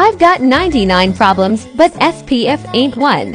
I've got 99 problems, but SPF ain't one.